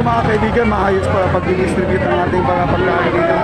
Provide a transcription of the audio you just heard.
mga kaibigan, maayos pa pag-distribute ng ating mga pagkain dito.